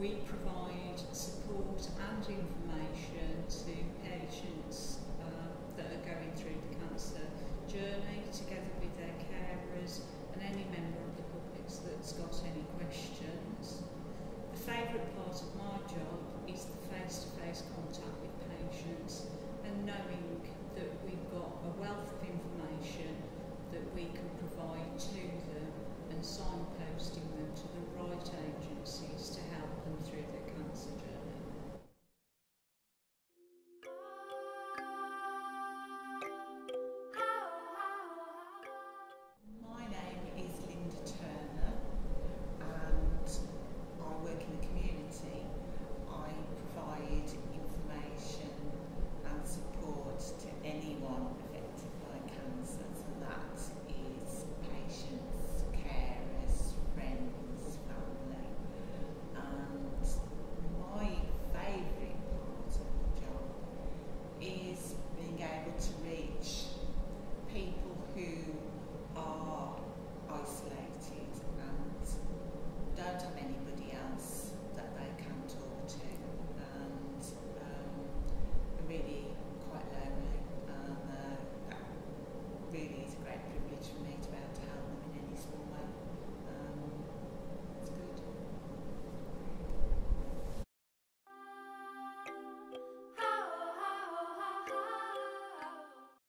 we provide support and information to patients